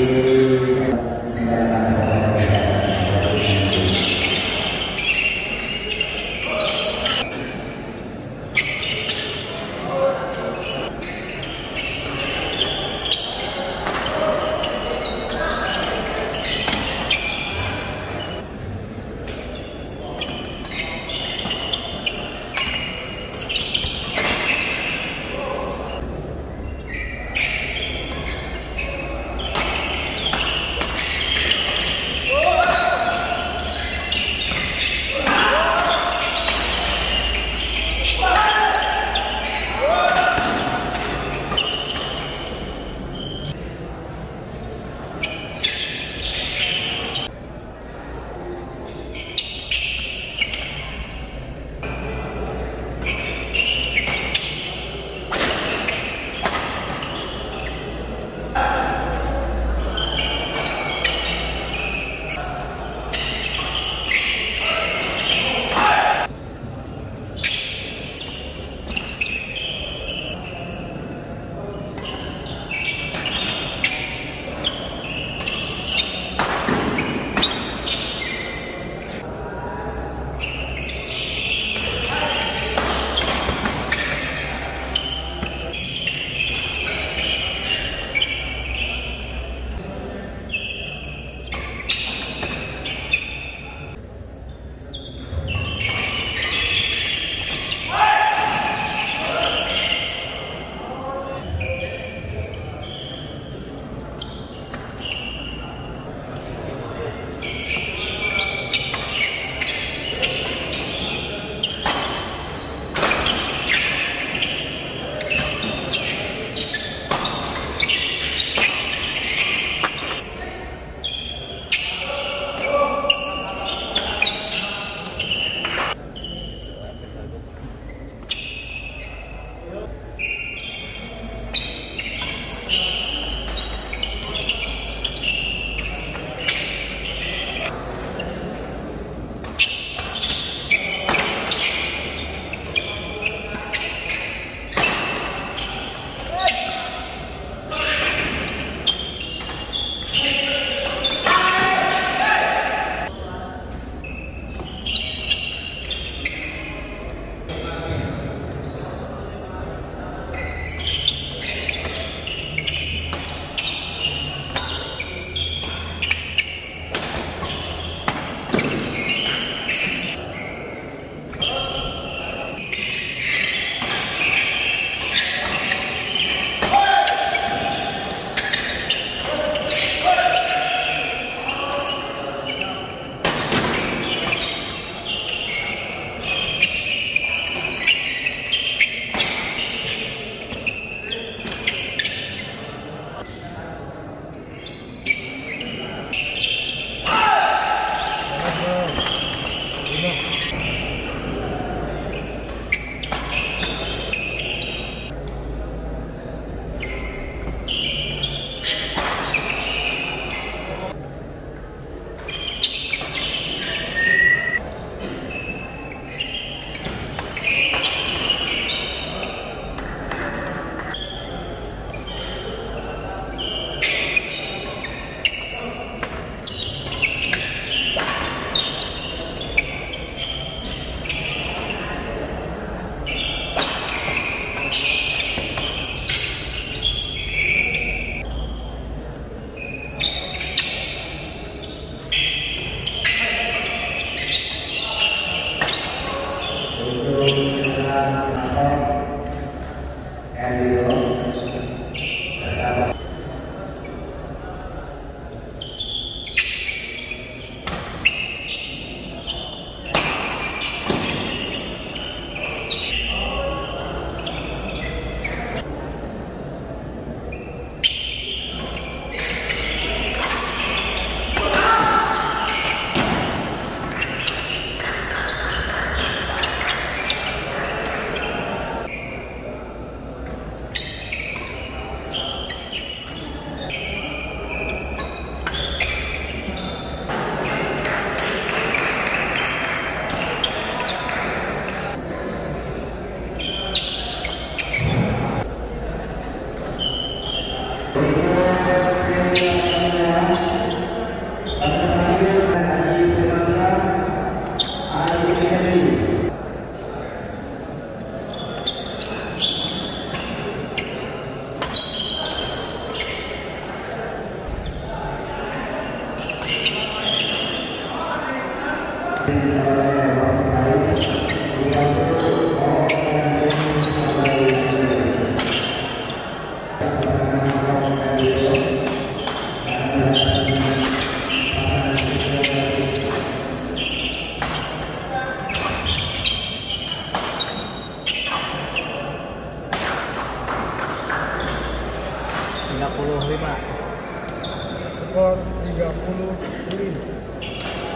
Amen.